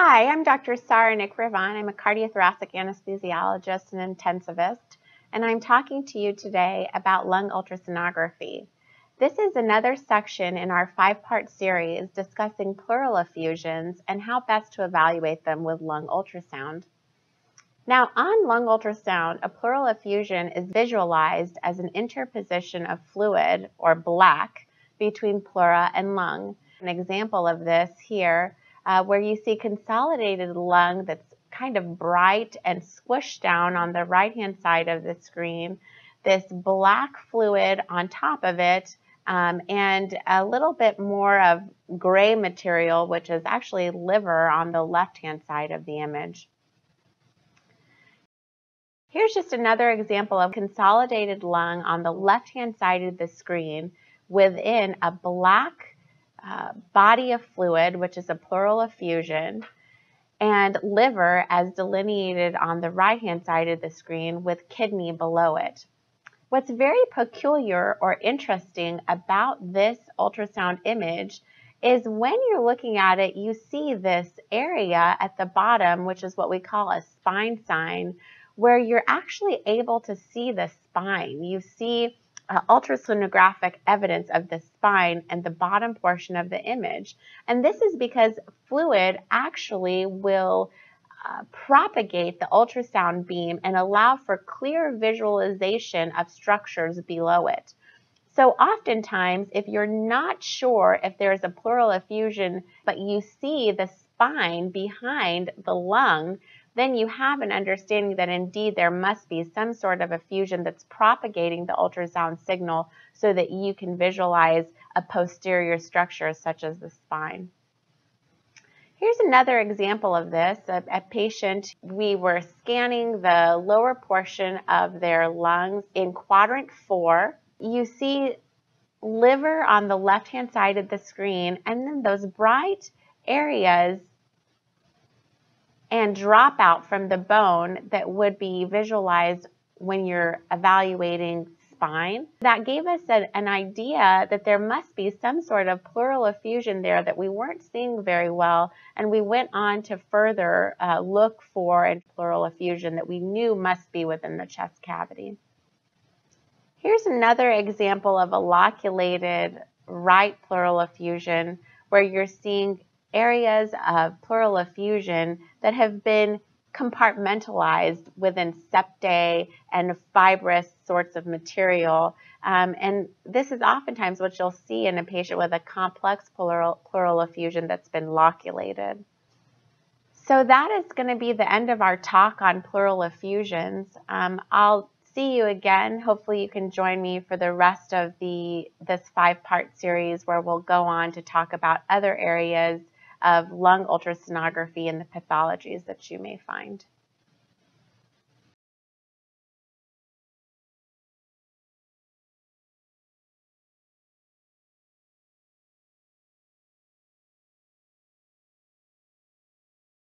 Hi, I'm Dr. Sara Nikravan. I'm a cardiothoracic anesthesiologist and intensivist, and I'm talking to you today about lung ultrasonography. This is another section in our five-part series discussing pleural effusions and how best to evaluate them with lung ultrasound. Now, on lung ultrasound, a pleural effusion is visualized as an interposition of fluid, or black, between pleura and lung. An example of this here uh, where you see consolidated lung that's kind of bright and squished down on the right hand side of the screen, this black fluid on top of it, um, and a little bit more of gray material, which is actually liver on the left hand side of the image. Here's just another example of consolidated lung on the left hand side of the screen within a black uh, body of fluid, which is a pleural effusion, and liver as delineated on the right-hand side of the screen with kidney below it. What's very peculiar or interesting about this ultrasound image is when you're looking at it, you see this area at the bottom, which is what we call a spine sign, where you're actually able to see the spine. You see uh, ultrasonographic evidence of the spine and the bottom portion of the image. And this is because fluid actually will uh, propagate the ultrasound beam and allow for clear visualization of structures below it. So oftentimes, if you're not sure if there's a pleural effusion, but you see the spine behind the lung, then you have an understanding that indeed there must be some sort of effusion that's propagating the ultrasound signal so that you can visualize a posterior structure such as the spine. Here's another example of this. A, a, patient, we were scanning the lower portion of their lungs in quadrant four. You see liver on the left-hand side of the screen, and then those bright areas and dropout from the bone that would be visualized when you're evaluating spine. That gave us an, an, idea that there must be some sort of pleural effusion there that we weren't seeing very well, and we went on to further uh, look for a pleural effusion that we knew must be within the chest cavity. Here's another example of a loculated right pleural effusion where you're seeing areas of pleural effusion that have been compartmentalized within septae and fibrous sorts of material. Um, and this is oftentimes what you'll see in a patient with a complex pleural, pleural effusion that's been loculated. So that is going to be the end of our talk on pleural effusions. Um, I'll see you again. Hopefully you can join me for the rest of the this five-part series where we'll go on to talk about other areas of lung ultrasonography and the pathologies that you may find.